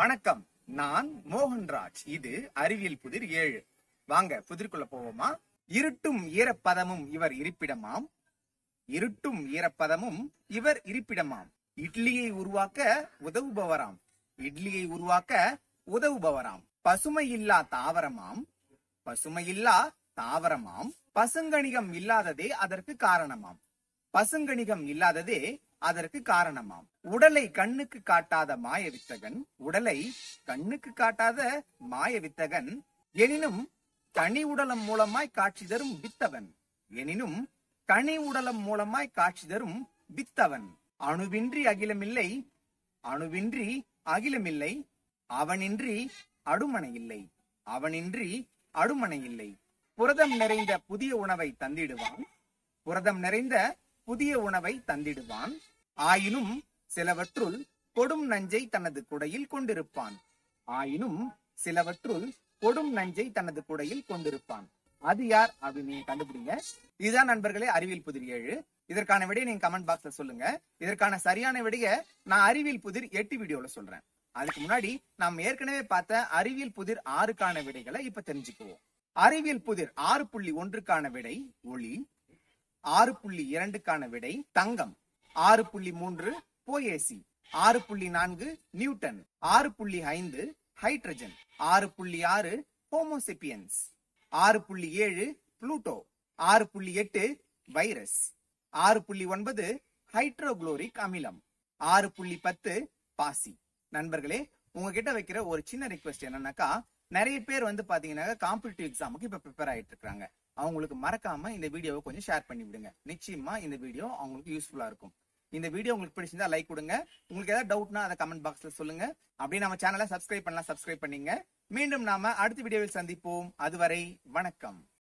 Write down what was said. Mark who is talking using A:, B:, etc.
A: வணக்கம். நான் மோகன்ராஜ். இது அறிவியல் புதிர் ஏழு. வாங்க புதிர்க்குள்ள போவோமா? இருட்டும் ஈரப்பதமும் இவர் இருப்பிடமாம். இருட்டும் ஈரப்பதமும் இவர் இருப்பிடமாம். இட்லியை உருவாக்க உதவுபவராம். இட்லியை உருவாக்க உதவுபவராம். பசுமையில்லா தாவரமாம். பசுமையில்லா தாவரமாம். பசுங்கணிகம் இல்லாததே அதற்கு காரணமாம். பசுங்கணிகம் இல்லாததே அதற்கு காரணமாம். உடலை கண்ணுக்கு காட்டாத மாய வித்தகன் உடலை கண்ணுக்கு காட்டாத மாய வித்தகன் எனினும் தனி உடலம் மூலமாய் காட்சி தரும் வித்தவன் எனினும் தனி உடலம் மூலமாய் காட்சி தரும் வித்தவன். அணுவின்றி அகிலமில்லை அணுவின்றி அகிலமில்லை அவனின்றி அடுமனை இல்லை அவனின்றி அடுமனை இல்லை. புரதம் நிறைந்த புதிய உணவை தந்திடுவான். புரதம் நிறைந்த புதிய உணவை தந்திடுவான். ஆயினும் சிலவற்றுள் கொடும் நஞ்சை தனது குடையில் கொண்டிருப்பான். ஆயினும் சிலவற்றுள் கொடும் நஞ்சை தனது குடையில் கொண்டிருப்பான். அது யார்? அப்படின்னு நீங்க கண்டுபிடிங்க. இதுதான் நண்பர்களே அறிவியல் புதிர் ஏழு. இதற்கான விடையை நீங்க கமெண்ட் பாக்ஸ்ல சொல்லுங்க. இதற்கான சரியான விடையை நான் அறிவியல் புதிர் எட்டு வீடியோல சொல்றேன். அதுக்கு முன்னாடி நாம் ஏற்கனவே பார்த்த அறிவியல் புதிர் ஆறுக்கான விடைகளை இப்ப தெரிஞ்சுக்குவோம். அறிவியல் புதிர் ஆறு புள்ளி ஒன்றுக்கான விடை ஒளி ஆறு புள்ளி இரண்டுக்கான விடை தங்கம். ஆறு புள்ளி மூன்று போயேசி. ஆறு புள்ளி நான்கு நியூட்டன். ஆறு புள்ளி ஐந்து ஹைட்ரஜன். ஆறு புள்ளி ஆறு ஹோமோசெப்பியன்ஸ். ஆறு புள்ளி ஏழு புளூட்டோ. ஆறு புள்ளி எட்டு வைரஸ். ஆறு புள்ளி ஒன்பது ஹைட்ரோகுளோரிக் அமிலம். ஆறு புள்ளி பத்து பாசி. நண்பர்களே உங்ககிட்ட வைக்கிற ஒரு சின்ன ரிக்வெஸ்ட் என்னன்னாக்கா நிறைய பேர் வந்து பாத்தீங்கன்னா காம்படிட்டிவ் எக்ஸாமுக்கு இப்ப ப்ரிப்பேர் ஆயிட்டு இருக்காங்க அவங்களுக்கு மறக்காம இந்த வீடியோவை கொஞ்சம் ஷேர் பண்ணி விடுங்க. நிச்சயமா இந்த வீடியோ அவங்களுக்கு யூஸ்ஃபுல்லா இருக்கும். இந்த வீடியோ உங்களுக்கு பிடிச்சிருந்தா லைக் கொடுங்க. உங்களுக்கு ஏதாவது டவுட்னா அதை கமெண்ட் பாக்ஸ்ல சொல்லுங்க. அப்படியே நம்ம சேனலை சப்ஸ்கிரைப் பண்ணலாம் சப்ஸ்கிரைப் பண்ணீங்க. மீண்டும் நாம அடுத்த வீடியோவில் சந்திப்போம். அதுவரை வணக்கம்.